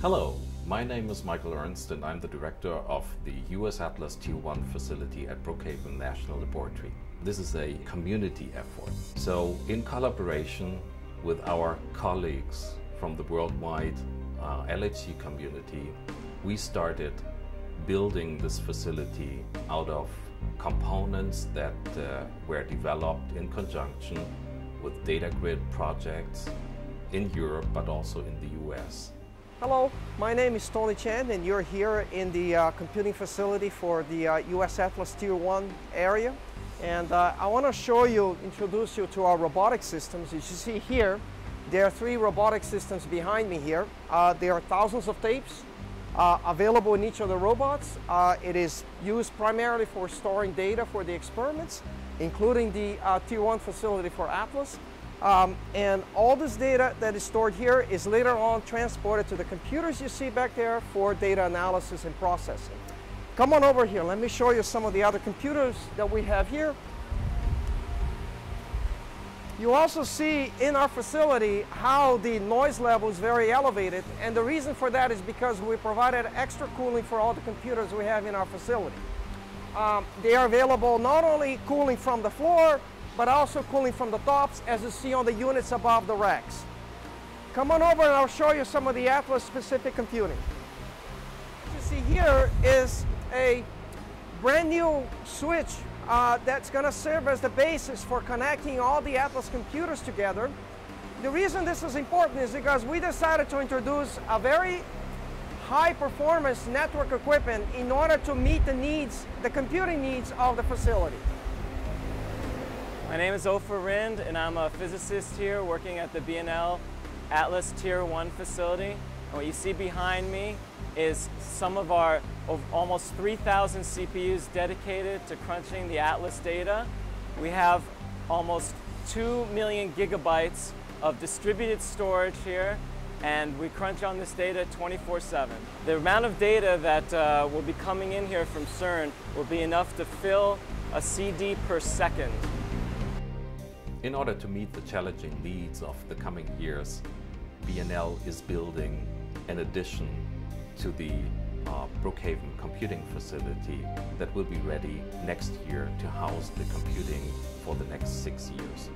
Hello, my name is Michael Ernst and I'm the director of the US Atlas T1 facility at Brookhaven National Laboratory. This is a community effort. So in collaboration with our colleagues from the worldwide uh, LHC community, we started building this facility out of components that uh, were developed in conjunction with data grid projects in Europe but also in the US. Hello, my name is Tony Chan and you're here in the uh, computing facility for the uh, US Atlas Tier 1 area. And uh, I want to show you, introduce you to our robotic systems. As you see here, there are three robotic systems behind me here. Uh, there are thousands of tapes uh, available in each of the robots. Uh, it is used primarily for storing data for the experiments, including the Tier 1 facility for Atlas. Um, and all this data that is stored here is later on transported to the computers you see back there for data analysis and processing. Come on over here, let me show you some of the other computers that we have here. You also see in our facility how the noise level is very elevated and the reason for that is because we provided extra cooling for all the computers we have in our facility. Um, they are available not only cooling from the floor but also cooling from the tops as you see on the units above the racks. Come on over and I'll show you some of the Atlas specific computing. What you see here is a brand new switch uh, that's going to serve as the basis for connecting all the Atlas computers together. The reason this is important is because we decided to introduce a very high performance network equipment in order to meet the needs, the computing needs of the facility. My name is Ofer Rind and I'm a physicist here working at the BNL Atlas Tier 1 facility. And what you see behind me is some of our almost 3,000 CPUs dedicated to crunching the Atlas data. We have almost 2 million gigabytes of distributed storage here and we crunch on this data 24-7. The amount of data that uh, will be coming in here from CERN will be enough to fill a CD per second. In order to meet the challenging needs of the coming years, BNL is building an addition to the uh, Brookhaven computing facility that will be ready next year to house the computing for the next six years.